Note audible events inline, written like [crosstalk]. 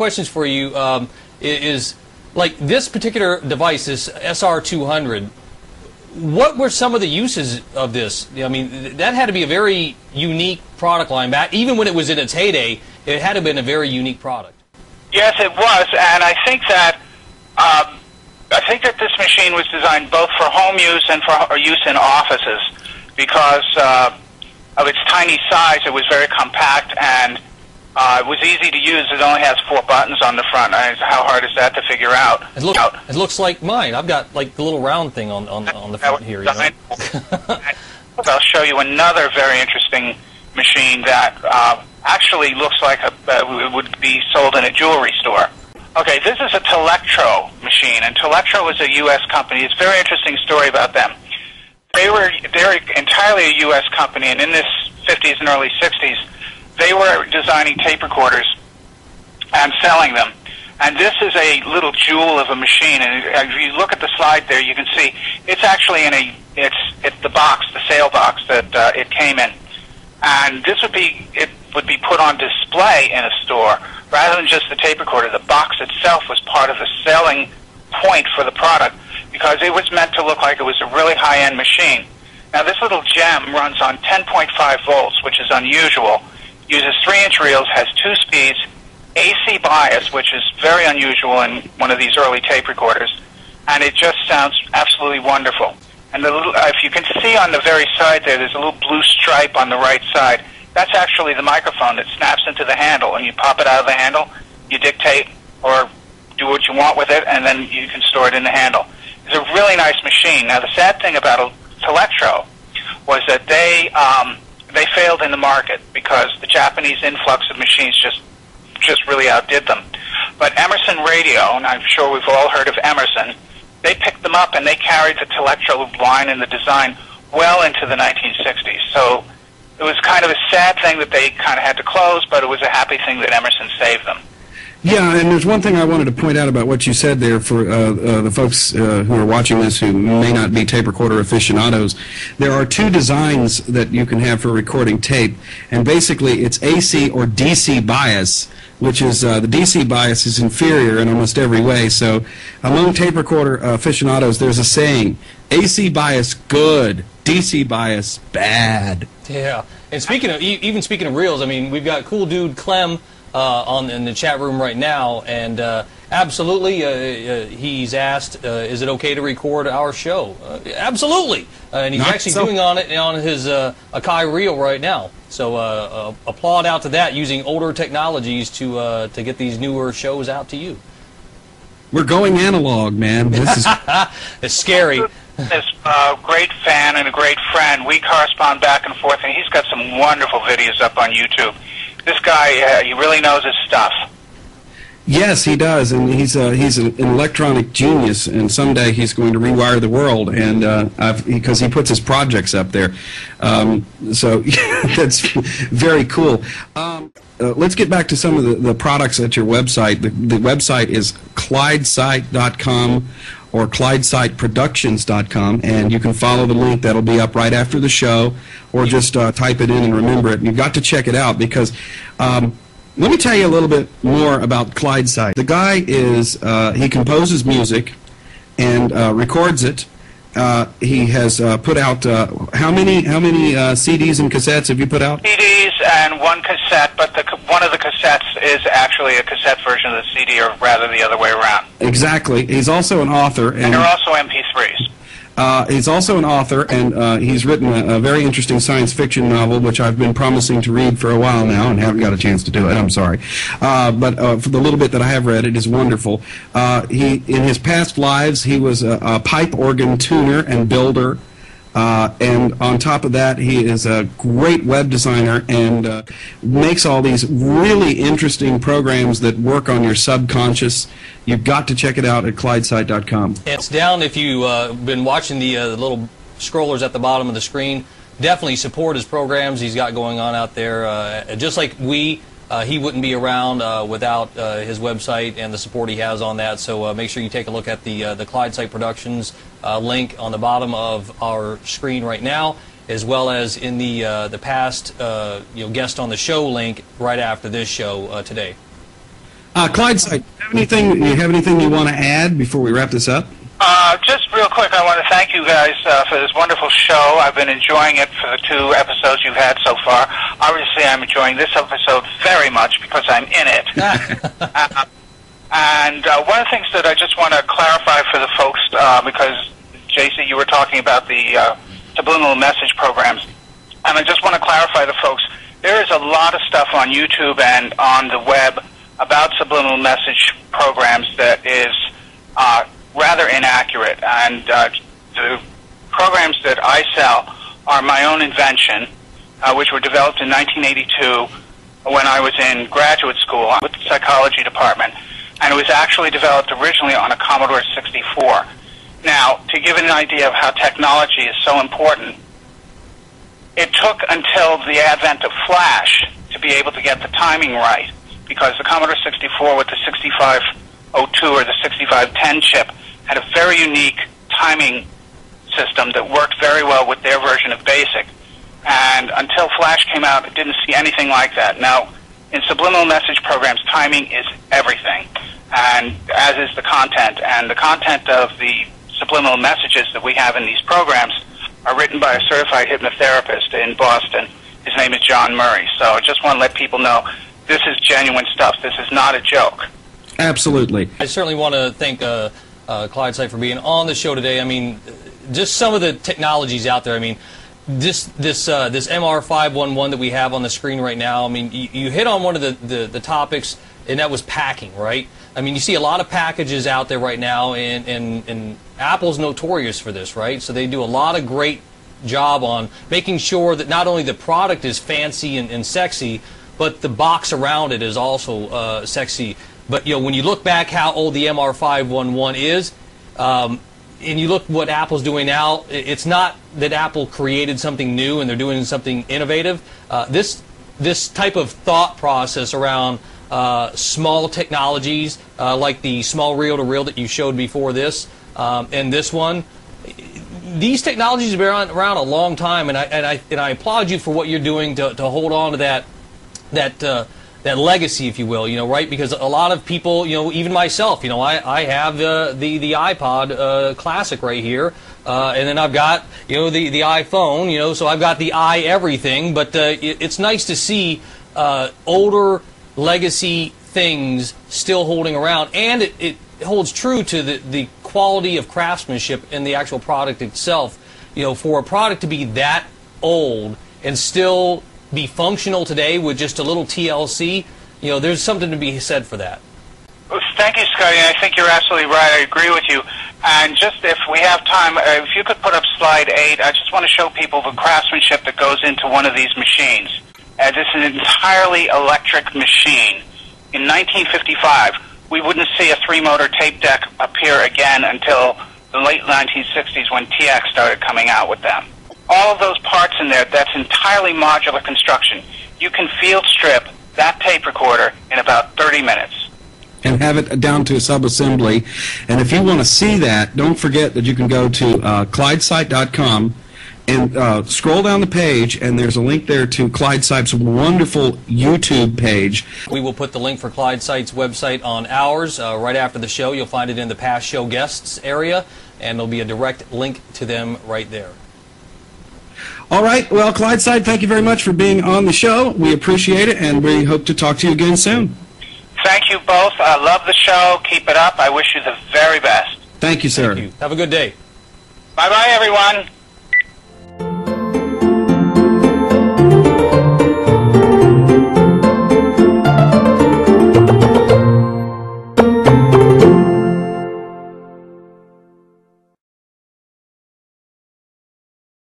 questions for you um, is, like this particular device, this SR200. What were some of the uses of this? I mean, that had to be a very unique product line. Back even when it was in its heyday, it had to have been a very unique product. Yes, it was, and I think that um, I think that this machine was designed both for home use and for use in offices because uh, of its tiny size. It was very compact and uh, it was easy to use. It only has four buttons on the front. I, how hard is that to figure out? It, look, it looks like mine. I've got like the little round thing on on, on the front here. You know? [laughs] I'll show you another very interesting machine that uh, actually looks like a, uh, would be sold in a jewelry store. Okay, this is a Telectro machine, and Telectro is a U.S. company. It's a very interesting story about them. They were they're entirely a U.S. company, and in this 50s and early 60s, they were designing tape recorders and selling them. And this is a little jewel of a machine. And if you look at the slide there, you can see it's actually in a it's it's the box, the sale box that uh, it came in. And this would be it would be put on display in a store rather than just the tape recorder. The box itself was part of the selling point for the product because it was meant to look like it was a really high-end machine. Now, this little gem runs on 10.5 volts, which is unusual, uses 3-inch reels, has two speeds, AC bias, which is very unusual in one of these early tape recorders, and it just sounds absolutely wonderful. And the little, if you can see on the very side there, there's a little blue stripe on the right side. That's actually the microphone that snaps into the handle, and you pop it out of the handle, you dictate or do what you want with it, and then you can store it in the handle. It's a really nice machine. Now, the sad thing about Telectro was that they um, they failed in the market because the Japanese influx of machines just just really outdid them. But Emerson Radio, and I'm sure we've all heard of Emerson, they picked them up and they carried the Telectro line and the design well into the 1960s. So it was kind of a sad thing that they kind of had to close, but it was a happy thing that Emerson saved them. Yeah, and there's one thing I wanted to point out about what you said there for uh, uh, the folks uh, who are watching this who may not be tape recorder aficionados. There are two designs that you can have for recording tape, and basically it's AC or DC bias, which is uh, the DC bias is inferior in almost every way. So among tape recorder aficionados, there's a saying: AC bias good, DC bias bad. Yeah, and speaking of even speaking of reels, I mean we've got cool dude Clem on in the chat room right now, and uh, absolutely, uh, uh he's asked, uh, "Is it okay to record our show?" Uh, absolutely, and he's Not actually so. doing on it on his Akai reel right now. So applaud out to that, using older technologies to to get these newer shows out to you. We're going analog, man. This is [laughs] it's scary. This uh, great fan and a great friend. We correspond back and forth, and he's got some wonderful videos up on YouTube this guy, uh, he really knows his stuff. Yes, he does, and he's uh, he's an electronic genius, and someday he's going to rewire the world, and uh, because he puts his projects up there, um, so [laughs] that's very cool. Um, uh, let's get back to some of the, the products at your website. The, the website is ClydeSight.com or ClydeSightProductions.com, and you can follow the link that'll be up right after the show, or just uh, type it in and remember it. And you've got to check it out because. Um, let me tell you a little bit more about Clyde Sight. The guy is, uh, he composes music and uh, records it uh, he has uh, put out uh, how many how many uh, CDs and cassettes have you put out? CDs and one cassette, but the, one of the cassettes is actually a cassette version of the CD, or rather the other way around. Exactly. He's also an author, and, and they're also MP3s. Uh, he's also an author, and uh, he's written a, a, very interesting science fiction novel, which I've been promising to read for a while now, and haven't got a chance to do it. I'm sorry, uh, but uh, for the little bit that I have read, it is wonderful. Uh, he, in his past lives, he was a, a pipe organ tuner and builder. Uh, and on top of that, he is a great web designer and uh, makes all these really interesting programs that work on your subconscious. You've got to check it out at ClydeSight.com. It's down if you've uh, been watching the, uh, little scrollers at the bottom of the screen. Definitely support his programs he's got going on out there. Uh, just like we, uh, he wouldn't be around uh, without uh, his website and the support he has on that. So uh, make sure you take a look at the uh, the Clyde Sight Productions uh, link on the bottom of our screen right now, as well as in the the past you know guest on the show link right after this show today. Clyde, Sight, you have anything you want to add before we wrap this up? Uh, just real quick, I want to thank you guys uh, for this wonderful show. I've been enjoying it for the two episodes you've had so far. Obviously, I'm enjoying this episode very much because I'm in it. [laughs] uh, and uh, one of the things that I just want to clarify for the folks, uh, because JC, you were talking about the uh, subliminal message programs, and I just want to clarify to folks, there is a lot of stuff on YouTube and on the web about subliminal message programs that is uh, rather inaccurate. And uh, the programs that I sell are my own invention, uh, which were developed in 1982 when I was in graduate school with the psychology department. And it was actually developed originally on a Commodore 64. Now, to give an idea of how technology is so important, it took until the advent of Flash to be able to get the timing right, because the Commodore 64 with the 6502 or the 6510 chip had a very unique timing system that worked very well with their version of BASIC. And until Flash came out, it didn't see anything like that. Now, in subliminal message programs, timing is everything, and as is the content. And the content of the subliminal messages that we have in these programs are written by a certified hypnotherapist in Boston. His name is John Murray. So I just want to let people know this is genuine stuff. This is not a joke. Absolutely. I certainly want to thank uh, uh, Clyde Sight for being on the show today. I mean, just some of the technologies out there. I mean, this this uh, this MR511 that we have on the screen right now. I mean, you, you hit on one of the, the, the topics, and that was packing, right? I mean, you see a lot of packages out there right now, and, and, and Apple's notorious for this, right? So they do a lot of great job on making sure that not only the product is fancy and, and sexy, but the box around it is also uh, sexy. But you know, when you look back how old the MR511 is, um, and you look what Apple's doing now, it's not that Apple created something new and they're doing something innovative. Uh, this this type of thought process around uh, small technologies uh, like the small reel to reel that you showed before this um, and this one. These technologies have been around a long time, and I, and I and I applaud you for what you're doing to, to hold on to that that uh, that legacy, if you will, you know, right? Because a lot of people, you know, even myself, you know, I, I have the the, the iPod uh, Classic right here, uh, and then I've got, you know, the, the iPhone, you know, so I've got the i everything, but uh, it, it's nice to see uh, older legacy things still holding around, and it, it holds true to the, the quality of craftsmanship in the actual product itself. You know, for a product to be that old and still be functional today with just a little TLC, you know, there's something to be said for that. Thank you, Scotty. I think you're absolutely right. I agree with you. And just if we have time, uh, if you could put up slide eight, I just want to show people the craftsmanship that goes into one of these machines. Uh, this is an entirely electric machine. In 1955, we wouldn't see a three-motor tape deck appear again until the late 1960s when TX started coming out with them. All of those parts in there, that's entirely modular construction. You can field strip that tape recorder in about 30 minutes and have it down to a subassembly. And if you want to see that, don't forget that you can go to uh, ClydeSight.com and uh, scroll down the page, and there's a link there to Clyde Sight's wonderful YouTube page. We will put the link for Clyde Sight's website on ours uh, right after the show. You'll find it in the past show guests area, and there'll be a direct link to them right there. All right. Well, Clyde Sight, thank you very much for being on the show. We appreciate it, and we hope to talk to you again soon. Thank you both. I love the show. Keep it up. I wish you the very best. Thank you, sir. Thank you. Have a good day. Bye bye, everyone.